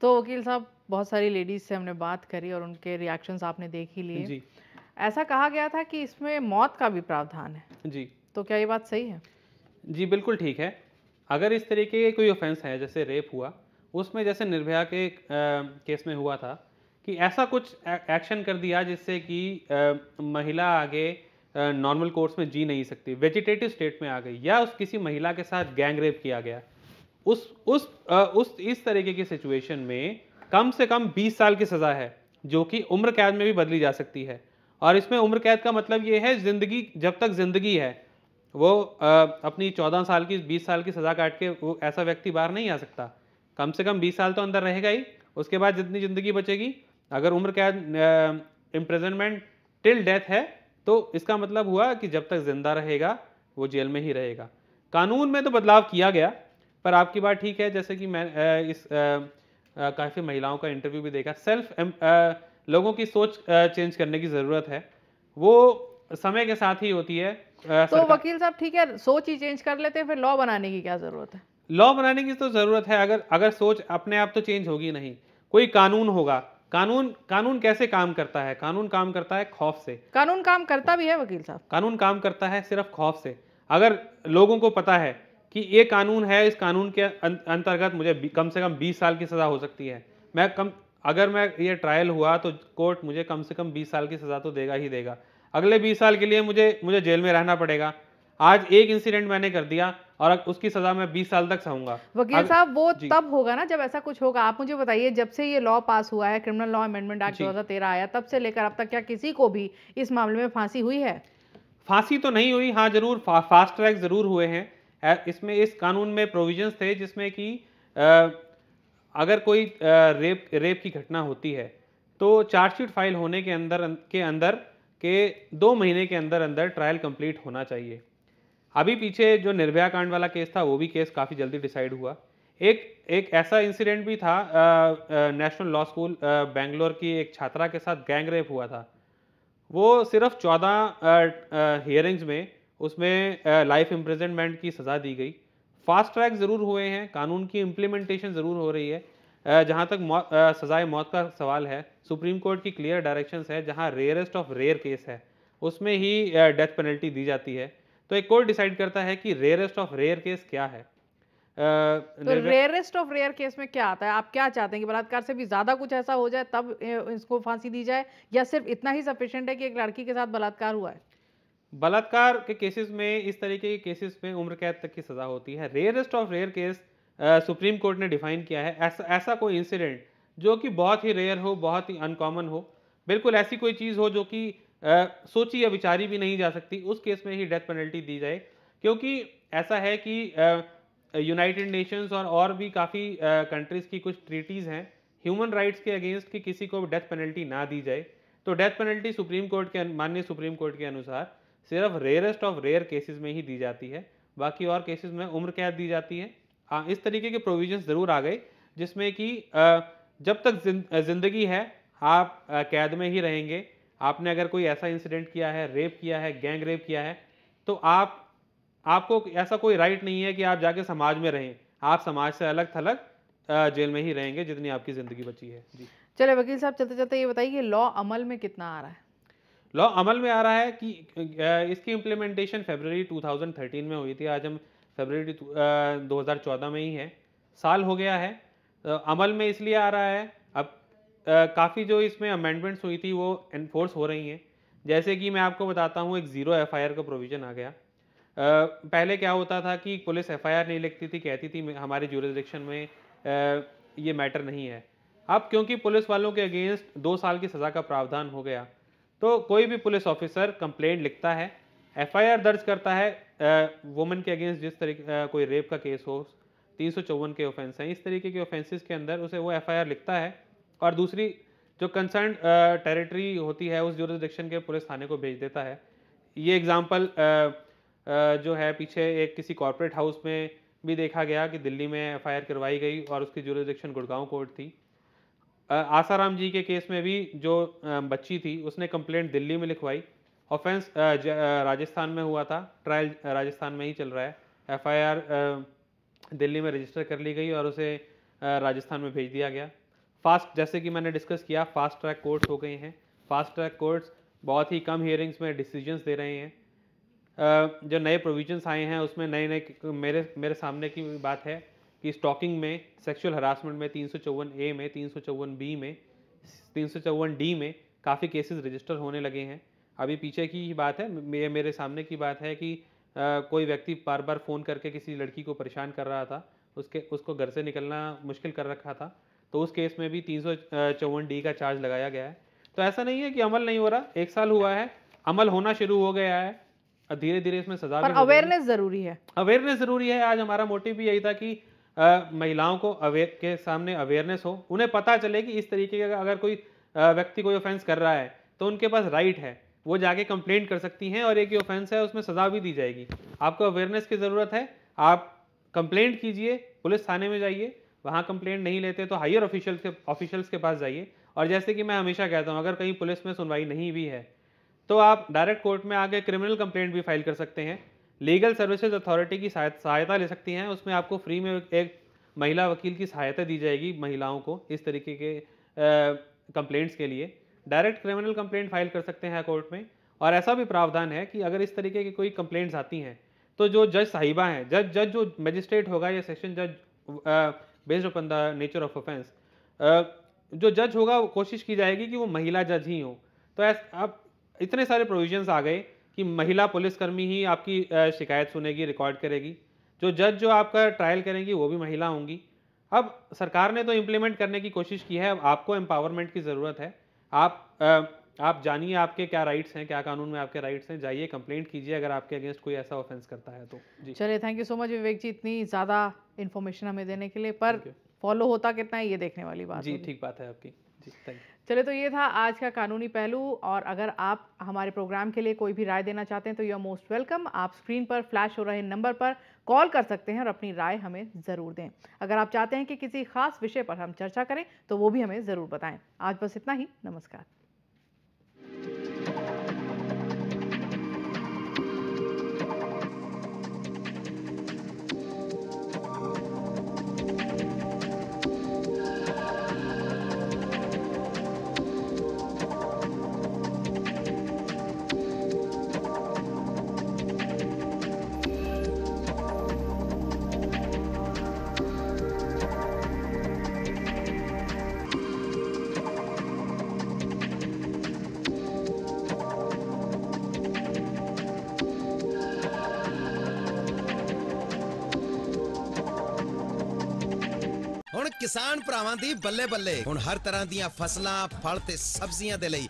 तो वकील साहब बहुत सारी लेडीज़ से हमने बात करी और उनके रिएक्शंस आपने देख ही लिए। जी। ऐसा कहा गया था कि इसमें मौत का भी प्रावधान है। जी। तो क्या ये बात सही है? जी बिल्कुल ठीक है। अगर इस तरीके के कोई ऑफेंस है जैसे रेप हुआ उसमें जैसे निर्भया के अ, केस में हुआ था कि ऐसा कुछ एक्शन कर दिया जिससे कि महिला आगे नॉर्मल कोर्स में जी नहीं सकती वेजिटेटिव स्टेट में आ गई या उस किसी महिला के साथ गैंग रेप किया गया। उस उस अ, उस इस तरीके की सिचुएशन में कम से कम 20 साल की सज़ा है जो कि उम्र कैद में भी बदली जा सकती है। और इसमें उम्र कैद का मतलब ये है ज़िंदगी जब तक ज़िंदगी है वो अ, अपनी 14 साल की 20 साल की सज़ा काट के वो ऐसा व्यक्ति बाहर नहीं आ सकता। कम से कम 20 साल तो अंदर रहेगा ही उसके बाद जितनी ज़िंदगी बचेगी अगर उम्र कैद इम्प्रिजनमेंट टिल डेथ है तो इसका मतलब हुआ कि जब तक ज़िंदा रहेगा वो जेल में ही रहेगा। कानून में तो बदलाव किया गया पर आपकी बात ठीक है जैसे कि मैं इस काफ़ी महिलाओं का इंटरव्यू भी देखा। सेल्फ लोगों की सोच चेंज करने की ज़रूरत है। वो समय के साथ ही होती है तो वकील साहब ठीक है सोच ही चेंज कर लेते हैं फिर लॉ बनाने की क्या ज़रूरत है? लॉ बनाने की तो ज़रूरत है अगर अगर सोच अपने आप तो चेंज होगी नहीं। कोई कानून होगा कानून कानून कैसे काम करता है? कानून काम करता है खौफ से। कानून काम करता भी है वकील साहब। कानून काम करता है सिर्फ़ खौफ से। अगर लोगों को पता है कि ये कानून है इस कानून के अं- अंतर्गत मुझे कम से कम 20 साल की सज़ा हो सकती है। मैं कम अगर मैं ये ट्रायल हुआ तो कोर्ट मुझे कम से कम 20 साल की सज़ा तो देगा ही देगा। अगले 20 साल के लिए मुझे मुझे जेल में रहना पड़ेगा। आज एक इंसिडेंट मैंने कर दिया और उसकी सज़ा मैं 20 साल तक सहूँगा। वकील साहब वो तब होगा ना जब ऐसा कुछ होगा। आप मुझे बताइए जब से ये लॉ पास हुआ है क्रिमिनल लॉ अमेंडमेंट एक्ट। 2013 आया तब से लेकर अब तक क्या किसी को भी इस मामले में फांसी हुई है? फांसी तो नहीं हुई। हाँ ज़रूर फा, फास्ट ट्रैक ज़रूर हुए हैं। इसमें इस कानून में प्रोविजंस थे जिसमें कि अगर कोई रेप रेप की घटना होती है तो चार्जशीट फ़ाइल होने के अंदर के अंदर, के दो महीने के अंदर अंदर ट्रायल कंप्लीट होना चाहिए। अभी पीछे जो निर्भया कांड वाला केस था, वो भी केस काफ़ी जल्दी डिसाइड हुआ। एक एक ऐसा इंसिडेंट भी था नेशनल लॉ स्कूल बेंगलोर की एक छात्रा के साथ गैंग रेप हुआ था। वो सिर्फ़ चौदह हियरिंग्स में उसमें लाइफ इम्प्रिजनमेंट की सज़ा दी गई। फास्ट ट्रैक ज़रूर हुए हैं कानून की इम्प्लीमेंटेशन ज़रूर हो रही है। जहाँ तक मौत सजाए मौत का सवाल है सुप्रीम कोर्ट की क्लियर डायरेक्शंस है जहाँ रेयरेस्ट ऑफ़ रेयर केस है। उसमें ही डेथ पेनल्टी दी जाती है। तो एक कोर्ट डिसाइड करता है कि रेयरेस्ट ऑफ़ रेयर केस क्या है। तो रेयरेस्ट ऑफ़ रेयर केस में क्या आता है? आप क्या चाहते हैं कि बलात्कार से भी ज़्यादा कुछ ऐसा हो जाए तब इसको फांसी दी जाए? या सिर्फ़ इतना ही सफिशियंट है कि एक लड़की के साथ बलात्कार हुआ है? बलात्कार के केसेस में, इस तरीके के केसेस में उम्र कैद तक की सज़ा होती है। Rarest of rare case supreme court ने डिफाइन किया है ऐसा ऐसा कोई इंसिडेंट जो कि बहुत ही रेयर हो, बहुत ही अनकॉमन हो। बिल्कुल ऐसी कोई चीज़ हो जो कि सोची या विचारी भी नहीं जा सकती, उस केस में ही डेथ पेनल्टी दी जाए। क्योंकि ऐसा है कि यूनाइटेड नेशंस और और भी काफ़ी कंट्रीज़ की कुछ ट्रीटीज़ हैं ह्यूमन राइट्स के अगेंस्ट कि किसी को डेथ पेनल्टी ना दी जाए। तो डेथ पेनल्टी सुप्रीम कोर्ट के माननीय सुप्रीम कोर्ट के अनुसार सिर्फ़ रेयरेस्ट ऑफ़ रेयर केसेस में ही दी जाती है। बाकी और केसेस में उम्र कैद दी जाती है। हाँ इस तरीके के प्रोविज़न ज़रूर आ गए, जिसमें कि जब तक ज़िंदगी है, आप कैद में ही रहेंगे। आपने अगर कोई ऐसा इंसिडेंट किया है रेप किया है गैंग रेप किया है तो आप, आपको ऐसा कोई राइट नहीं है कि आप जाके समाज में रहें। आप समाज से अलग थलग जेल में ही रहेंगे जितनी आपकी ज़िंदगी बची है। जी। चले वकील साहब चलते चलते ये बताइए लॉ अमल में कितना आ रहा है? लॉ अमल में आ रहा है कि इसकी इम्प्लीमेंटेशन फरवरी 2013 में हुई थी। आज हम फरवरी 2014 में ही है। साल हो गया है। अमल में इसलिए आ रहा है। अब काफ़ी जो इसमें अमेंडमेंट्स हुई थी वो इन्फोर्स हो रही हैं। जैसे कि मैं आपको बताता हूँ, एक ज़ीरो एफआईआर का प्रोविज़न आ गया। पहले क्या होता था कि पुलिस एफआईआर नहीं लिखती थी, कहती थी हमारे जुरिस्डिक्शन में ये मैटर नहीं है। अब क्योंकि पुलिस वालों के अगेंस्ट दो साल की सज़ा का प्रावधान हो गया तो कोई भी पुलिस ऑफिसर कंप्लेंट लिखता है, एफआईआर दर्ज करता है वुमेन के अगेंस्ट जिस तरीके कोई रेप का केस हो, तीन सौ चौवन के ऑफेंस हैं, इस तरीके के ऑफेंसेस के अंदर उसे वो एफआईआर लिखता है। और दूसरी, जो कंसर्न टेरिटरी होती है, उस जुरिस्डिक्शन के पुलिस थाने को भेज देता है। ये एग्जांपल जो है, पीछे एक किसी कॉर्पोरेट हाउस में भी देखा गया कि दिल्ली में एफआईआर करवाई गई और उसकी जुरिस्डिक्शन गुड़गांव कोर्ट थी। आसाराम जी के केस में भी जो बच्ची थी, उसने कंप्लेंट दिल्ली में लिखवाई। ऑफेंस राजस्थान में हुआ था ट्रायल राजस्थान में ही चल रहा है। एफआईआर दिल्ली में रजिस्टर कर ली गई और उसे राजस्थान में भेज दिया गया। फास्ट जैसे कि मैंने डिस्कस किया फास्ट ट्रैक कोर्ट्स हो गए हैं। फास्ट ट्रैक कोर्ट्स बहुत ही कम हियरिंग्स में डिसीजंस दे रहे हैं। जो नए प्रोविजंस आए हैं, उसमें नए नए मेरे मेरे सामने की बात है कि स्टॉकिंग में सेक्सुअल हरासमेंट में तीन सौ चौवन ए में तीन सौ चौवन बी में तीन सौ चौवन डी में काफ़ी केसेस रजिस्टर होने लगे हैं। अभी पीछे की ही बात है ये मेरे सामने की बात है कि आ, कोई व्यक्ति बार बार फ़ोन करके किसी लड़की को परेशान कर रहा था उसके उसको घर से निकलना मुश्किल कर रखा था तो उस केस में भी तीन सौ चौवन डी का चार्ज लगाया गया है। तो ऐसा नहीं है कि अमल नहीं हो रहा एक साल हुआ है अमल होना शुरू हो गया है धीरे धीरे इसमें सजा पर अवेयरनेस ज़रूरी है। अवेयरनेस ज़रूरी है आज हमारा मोटिव भी यही था कि महिलाओं को अवेयर के सामने अवेयरनेस हो, उन्हें पता चले कि इस तरीके का अगर कोई व्यक्ति कोई ऑफेंस कर रहा है तो उनके पास राइट है। वो जाके कंप्लेंट कर सकती हैं और एक ही ऑफेंस है, उसमें सजा भी दी जाएगी। आपको अवेयरनेस की ज़रूरत है, आप कंप्लेंट कीजिए, पुलिस थाने में जाइए, वहाँ कंप्लेंट नहीं लेते तो हायर ऑफिशियल्स के ऑफिशियल्स के पास जाइए। और जैसे कि मैं हमेशा कहता हूँ, अगर कहीं पुलिस में सुनवाई नहीं भी है तो आप डायरेक्ट कोर्ट में आगे क्रिमिनल कंप्लेंट भी फ़ाइल कर सकते हैं। लीगल सर्विसेज़ अथॉरिटी की सहायता ले सकती हैं। उसमें आपको फ्री में एक महिला वकील की सहायता दी जाएगी महिलाओं को इस तरीके के कंप्लेंट्स के लिए। डायरेक्ट क्रिमिनल कंप्लेंट फ़ाइल कर सकते हैं कोर्ट में। और ऐसा भी प्रावधान है कि अगर इस तरीके की कोई कंप्लेंट्स आती हैं तो जो जज साहिबा हैं, जज जज जो मजिस्ट्रेट होगा या सेशन जज based upon the nature of offence जो जज होगा कोशिश की जाएगी कि वो महिला जज ही हो। तो अब इतने सारे प्रोविजंस आ गए कि महिला पुलिसकर्मी ही आपकी शिकायत सुनेगी रिकॉर्ड करेगी। जो जज जो आपका ट्रायल करेंगी वो भी महिला होंगी। अब सरकार ने तो इम्प्लीमेंट करने की कोशिश की है अब आपको एम्पावरमेंट की ज़रूरत है। आप आप जानिए आपके क्या राइट्स हैं क्या कानून में आपके राइट्स हैं। जाइए कंप्लेंट कीजिए अगर आपके अगेंस्ट कोई ऐसा ऑफेंस करता है तो। जी। चलिए thank you so much Vivek ji इतनी ज़्यादा इन्फॉर्मेशन हमें देने के लिए। पर फॉलो होता कितना है ये देखने वाली बात जी ठीक बात है आपकी। थैंक तो ये था आज का कानूनी पहलू और अगर आप हमारे प्रोग्राम के लिए कोई भी राय देना चाहते हैं तो यू आर मोस्ट वेलकम आप स्क्रीन पर फ्लैश हो रहे नंबर पर कॉल कर सकते हैं और अपनी राय हमें ज़रूर दें। अगर आप चाहते हैं कि किसी खास विषय पर हम चर्चा करें तो वो भी हमें ज़रूर बताएँ। आज बस इतना ही, नमस्कार। ਕਿਸਾਨ ਭਰਾਵਾਂ ਦੀ ਬੱਲੇ ਬੱਲੇ। ਹੁਣ ਹਰ ਤਰ੍ਹਾਂ ਦੀਆਂ ਫਸਲਾਂ, ਫਲ ਤੇ ਸਬਜ਼ੀਆਂ ਦੇ ਲਈ